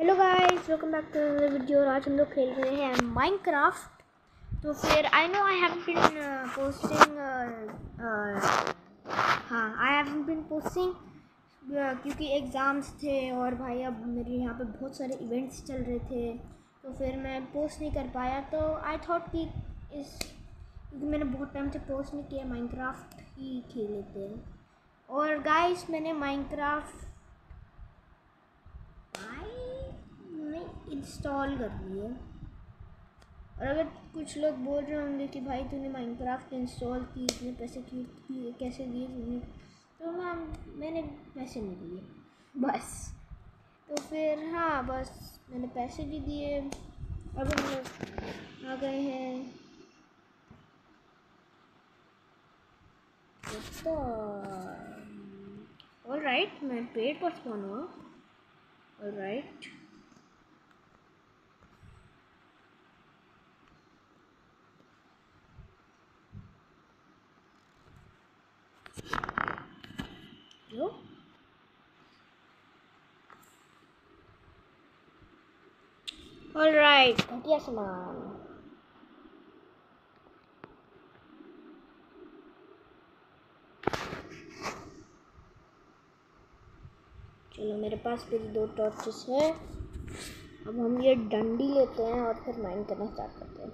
Hello guys welcome back to another video और आज हम लोग खेल रहे हैं माइनक्राफ्ट तो फिर I know I have been posting हाँ आई हैव बीन पोस्टिंग क्योंकि एग्ज़ाम्स थे और भाई अब मेरे यहाँ पे बहुत सारे इवेंट्स चल रहे थे तो फिर मैं पोस्ट नहीं कर पाया। तो आई थॉट कि इस, क्योंकि मैंने बहुत टाइम से पोस्ट नहीं किया माइनक्राफ्ट ही खेल लेते हैं। और गाइस मैंने माइनक्राफ्ट मैं इंस्टॉल कर लिए और अगर कुछ लोग बोल रहे होंगे कि भाई तूने माइनक्राफ्ट इंस्टॉल की, इतने पैसे क्यों कैसे दिए तूने? तो मैं मैंने पैसे नहीं दिए। बस। तो फिर हाँ बस मैंने पैसे भी दिए। अब हम लोग आ गए हैं। तो ऑल राइट मैं पेड़ पर स्पॉन हुआ। ऑल राइट लो राइट घटिया सामान चलो, मेरे पास फिर दो टॉर्चेस है। अब हम ये डंडी लेते हैं और फिर माइन करना स्टार्ट करते हैं।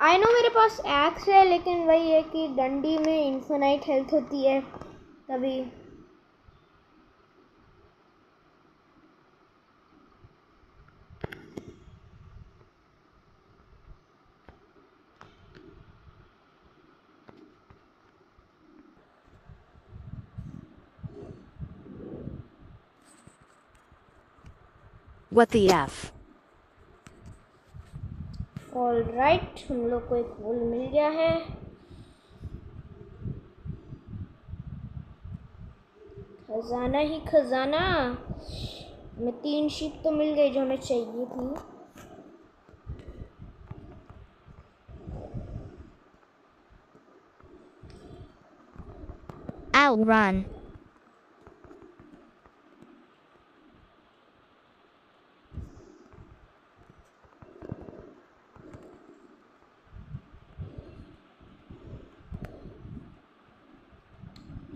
आई नो मेरे पास एक्स है, लेकिन वही है कि डंडी में इन्फिनाइट हेल्थ होती है, तभी। What the F? All right हम लोग को एक होल मिल गया है खजाना ही खजाना हमें तीन शीट तो मिल गई जो हमें चाहिए थी I'll run.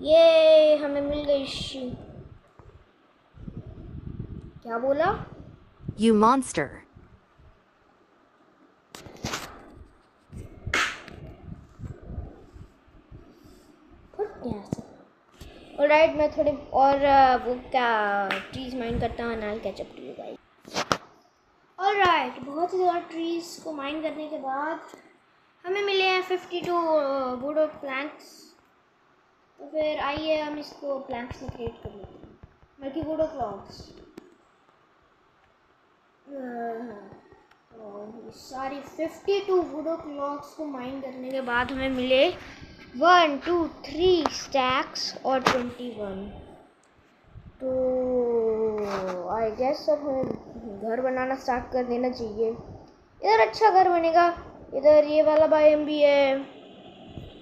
ये हमें मिल गई शी। क्या बोला? Monster. और राइट मैं थोड़ी और वो क्या ट्रीज माइन करता हूँ नाल catch up to you guys और राइट बहुत ही ज़्यादा ट्रीज को माइन करने के बाद हमें मिले हैं फिफ्टी टू वुड प्लैंक्स तो फिर आइए हम इसको प्लैंक्स में क्रिएट कर लेते हैं। बल्कि वुडो क्लॉक्स तो सारी फिफ्टी टू वुडो क्लॉक्स को माइन करने के बाद हमें मिले वन टू थ्री स्टैक्स और ट्वेंटी वन तो आई गेस अब हमें घर बनाना स्टार्ट कर देना चाहिए। इधर अच्छा घर बनेगा। इधर ये वाला बायम भी है।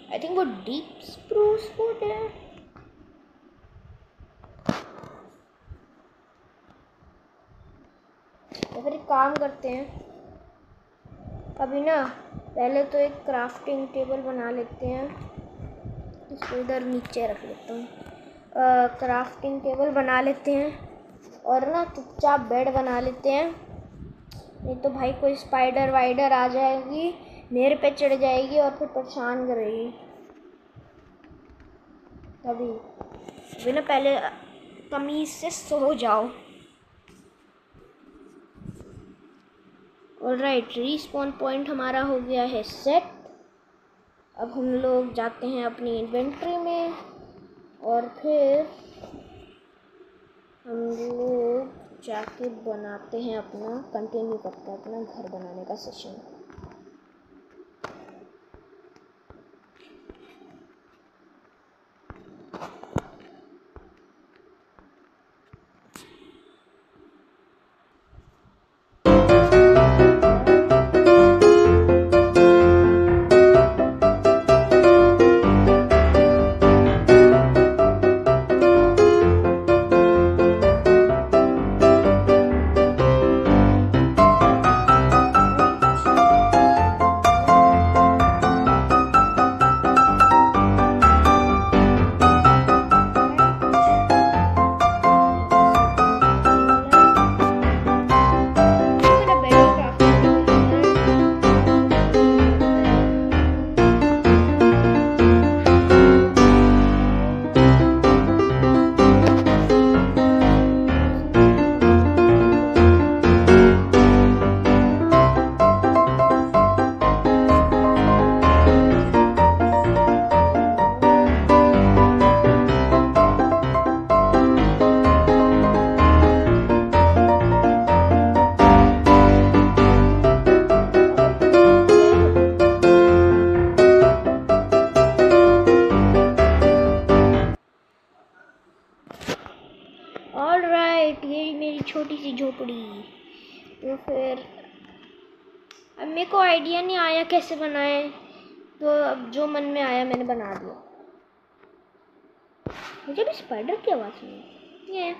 आई थिंक वो डीप स्प्रूस वुड है तो फिर एक काम करते हैं। अभी ना, पहले तो एक क्राफ्टिंग टेबल बना लेते हैं। इसको इधर नीचे रख लेता हूँ। क्राफ्टिंग टेबल बना लेते हैं और ना चुपचाप बेड बना लेते हैं। नहीं तो भाई कोई स्पाइडर वाइडर आ जाएगी। मेरे पे चढ़ जाएगी और फिर परेशान करेगी। तभी। अभी ना पहले तमीज़ से सो जाओ। और राइट रीस्पॉन पॉइंट हमारा हो गया है सेट अब हम लोग जाते हैं अपनी इन्वेंट्री में और फिर हम लोग जाके बनाते हैं अपना कंटिन्यू करते हैं अपना घर बनाने का सेशन झोपड़ी। तो फिर, अब मेरे को आइडिया नहीं आया कैसे बनाए। तो अब जो मन में आया मैंने बना दिया। मुझे भी स्पाइडर की आवाज़ सुनी ये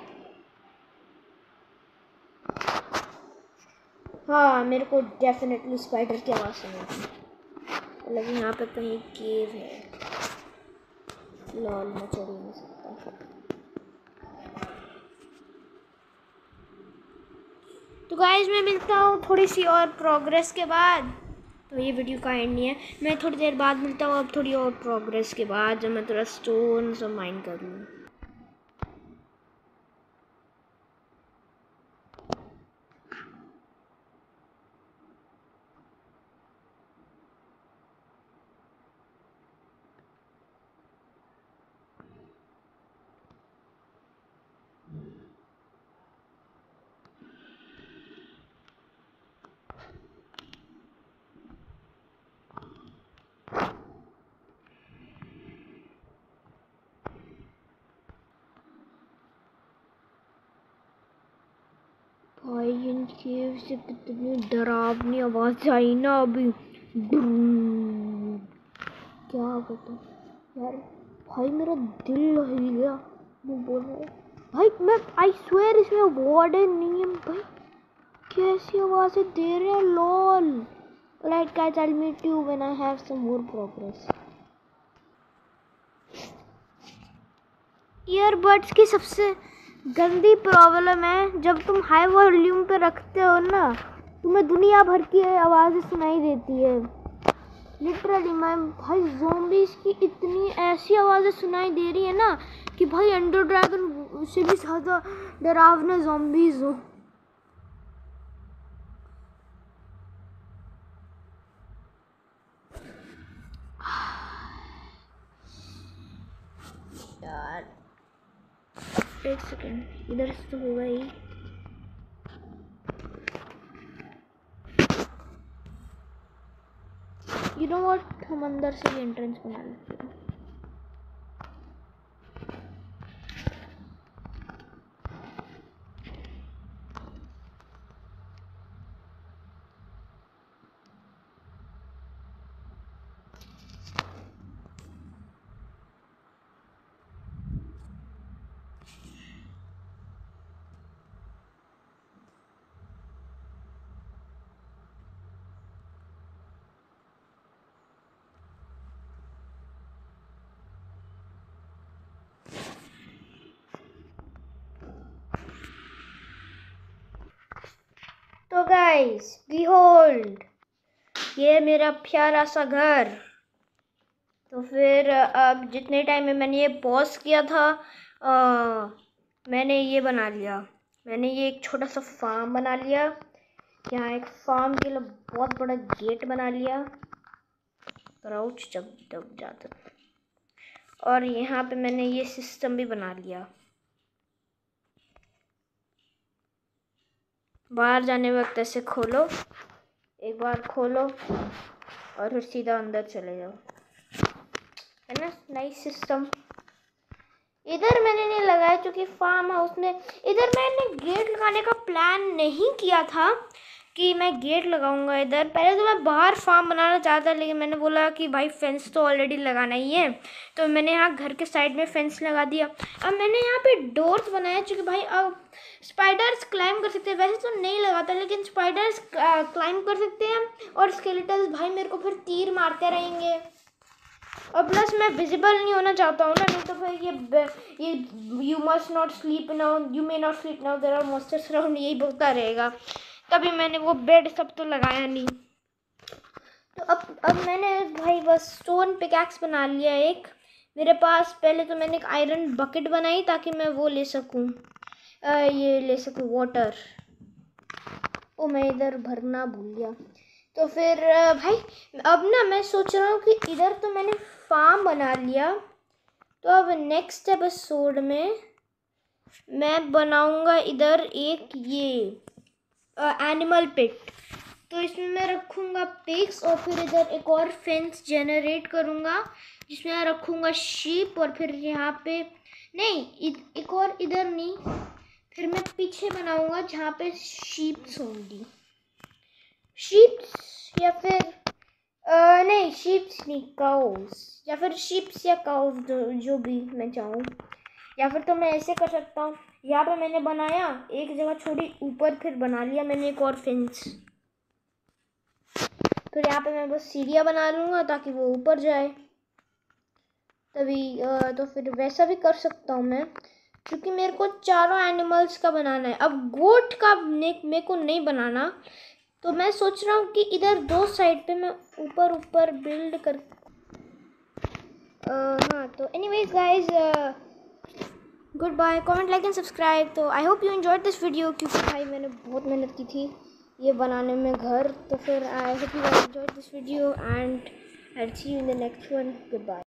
हाँ मेरे को डेफिनेटली स्पाइडर की आवाज़ सुनी थी लेकिन यहाँ पे कहीं केव है। लॉल मैं चढ़ तो मैं मिलता हूँ थोड़ी सी और प्रोग्रेस के बाद। तो ये वीडियो का एंड नहीं है। मैं थोड़ी देर बाद मिलता हूँ, अब थोड़ी और प्रोग्रेस के बाद, जब मैं थोड़ा स्टोन सब माइंड कर लूँ। भाई इन केव से कितनी डरावनी आवाज़ आई ना अभी। क्या बता यार, भाई मेरा दिल हिल गया। मैं बोल रहा है भाई मैं आई स्वेयर इसमें वार्डन नहीं है भाई। कैसी आवाज़ें दे रहे हैं lol right guys I meet you when I have some more progress earbuds की सबसे गंदी प्रॉब्लम है। जब तुम हाई वॉल्यूम पे रखते हो ना, तुम्हें दुनिया भर की आवाज़ें सुनाई देती है। लिटरली मैं भाई जोम्बीज की इतनी ऐसी आवाज़ें सुनाई दे रही है ना कि भाई अंडर ड्रैगन से भी ज़्यादा डरावना जोम्बीज हो। यार एक सेकेंड इधर से तो होगा ही यू नो व्हाट हम अंदर से भी एंट्रेंस बना लेते हैं। गाइस बीहोल्ड ये मेरा प्यारा सा घर। तो फिर अब जितने टाइम में मैंने ये पॉज किया था आ, मैंने ये बना लिया। मैंने ये एक छोटा सा फार्म बना लिया। यहाँ एक फार्म के लिए बहुत बड़ा गेट बना लिया। क्राउच जब दब जाता। और यहाँ पे मैंने ये सिस्टम भी बना लिया। बाहर जाने वक्त ऐसे खोलो, एक बार खोलो और फिर सीधा अंदर चले जाओ। है ना? नाइस सिस्टम इधर मैंने नहीं लगाया क्योंकि फार्म हाउस में इधर मैंने गेट लगाने का प्लान नहीं किया था। कि मैं गेट लगाऊँगा इधर। पहले तो मैं बाहर फार्म बनाना चाहता, लेकिन मैंने बोला कि भाई फेंस तो ऑलरेडी लगाना ही है। तो मैंने यहाँ घर के साइड में फेंस लगा दिया। अब मैंने यहाँ पे डोर्स बनाए, चूँकि भाई अब स्पाइडर्स क्लाइम कर सकते हैं। वैसे तो नहीं लगाता, लेकिन स्पाइडर्स क्लाइम कर सकते हैं। और स्केलेटल्स भाई मेरे को फिर तीर मारते रहेंगे। और प्लस मैं विजिबल नहीं होना चाहता हूँ ना, नहीं तो फिर ये ये you must not sleep now you may not sleep now there are monsters around यही बोलता रहेगा। तभी मैंने वो बेड सब तो लगाया नहीं। तो अब अब मैंने भाई बस स्टोन पिकैक्स बना लिया एक। मेरे पास पहले तो मैंने एक आयरन बकेट बनाई ताकि मैं वो ले सकूँ। ये ले सकूँ वाटर ओ, मैं इधर भरना भूल गया। तो फिर भाई, अब ना मैं सोच रहा हूँ कि इधर तो मैंने फार्म बना लिया। तो अब नेक्स्ट एपिसोड में। मैं बनाऊँगा इधर एक ये। Animal pit. तो इसमें मैं रखूँगा पिग्स और फिर इधर एक और फेंस जनरेट करूँगा जिसमें मैं रखूँगा शीप और फिर यहाँ पे नहीं एक और इधर नहीं फिर मैं पीछे बनाऊँगा जहाँ पे शीप्स होंगी। शीप्स या फिर आ, नहीं शीप्स नहीं काउस या फिर शीप्स या काउस जो जो भी मैं चाहूँ। या फिर तो मैं ऐसे कर सकता हूँ। यहाँ पे मैंने बनाया एक जगह छोड़ी ऊपर फिर बना लिया मैंने एक और फेंस फिर यहाँ पे मैं बस सीढ़ियाँ बना लूँगा ताकि वो ऊपर जाए। तभी तो फिर वैसा भी कर सकता हूँ मैं क्योंकि मेरे को चारों एनिमल्स का बनाना है। अब गोट का मेरे को नहीं बनाना तो मैं सोच रहा हूँ कि इधर दो साइड पे मैं ऊपर ऊपर बिल्ड कर आ, हाँ तो anyways guys good bye comment like and subscribe तो I hope you enjoy this video क्योंकि भाई मैंने बहुत मेहनत की थी ये बनाने में घर। तो फिर I hope you enjoy this video and I see you in the next one good bye